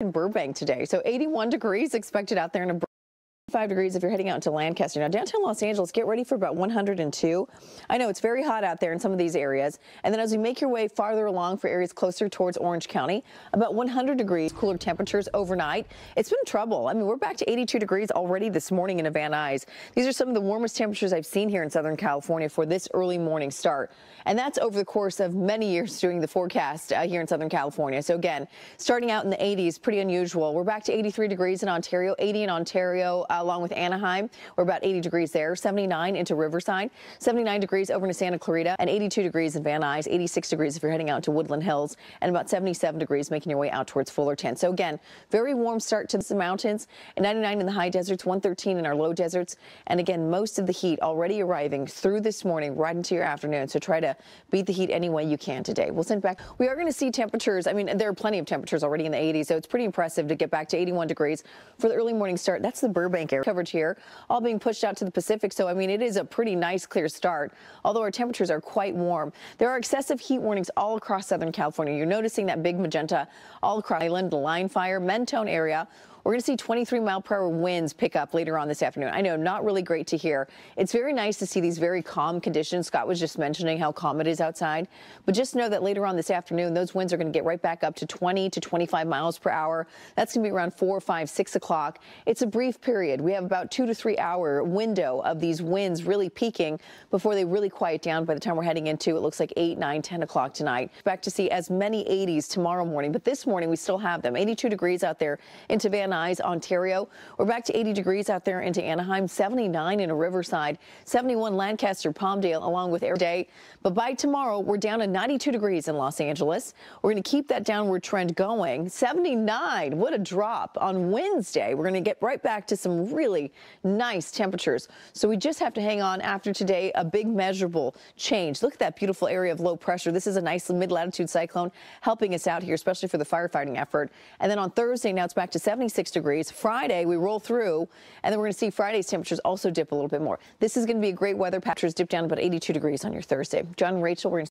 in Burbank today. So 81 degrees expected out there in a 5 degrees if you're heading out to Lancaster. Now, downtown Los Angeles, get ready for about 102. I know it's very hot out there in some of these areas. And then as we make your way farther along for areas closer towards Orange County, about 100 degrees cooler temperatures overnight. It's been trouble. I mean, we're back to 82 degrees already this morning in Van Nuys. These are some of the warmest temperatures I've seen here in Southern California for this early morning start. And that's over the course of many years doing the forecast uh, here in Southern California. So again, starting out in the 80s, pretty unusual. We're back to 83 degrees in Ontario, 80 in Ontario. Uh, Uh, along with Anaheim. We're about 80 degrees there, 79 into Riverside, 79 degrees over to Santa Clarita, and 82 degrees in Van Nuys, 86 degrees if you're heading out to Woodland Hills, and about 77 degrees making your way out towards Fullerton. So again, very warm start to the mountains, and 99 in the high deserts, 113 in our low deserts, and again, most of the heat already arriving through this morning right into your afternoon. So try to beat the heat any way you can today. We'll send back. We are going to see temperatures. I mean, there are plenty of temperatures already in the 80s, so it's pretty impressive to get back to 81 degrees for the early morning start. That's the Burbank coverage here, all being pushed out to the Pacific. So, I mean, it is a pretty nice, clear start, although our temperatures are quite warm. There are excessive heat warnings all across Southern California. You're noticing that big magenta all across island, the line fire, Mentone area. We're going to see 23 mile per hour winds pick up later on this afternoon. I know, not really great to hear. It's very nice to see these very calm conditions. Scott was just mentioning how calm it is outside. But just know that later on this afternoon, those winds are going to get right back up to 20 to 25 miles per hour. That's going to be around 4, 5, 6 o'clock. It's a brief period. We have about two to three hour window of these winds really peaking before they really quiet down by the time we're heading into it looks like 8, 9, 10 o'clock tonight. Expect to see as many 80s tomorrow morning, but this morning we still have them. 82 degrees out there in Van Nuys, Ontario. We're back to 80 degrees out there into Anaheim, 79 in a Riverside, 71 Lancaster, Palmdale, along with air day. But by tomorrow, we're down to 92 degrees in Los Angeles. We're going to keep that downward trend going. 79, what a drop on Wednesday. We're going to get right back to some really nice temperatures. So we just have to hang on after today, a big measurable change. Look at that beautiful area of low pressure. This is a nice mid-latitude cyclone helping us out here, especially for the firefighting effort. And then on Thursday, now it's back to 76 degrees. Friday, we roll through, and then we're going to see Friday's temperatures also dip a little bit more. This is going to be a great weather. Patches dip down about 82 degrees on your Thursday. John Rachel, we're going to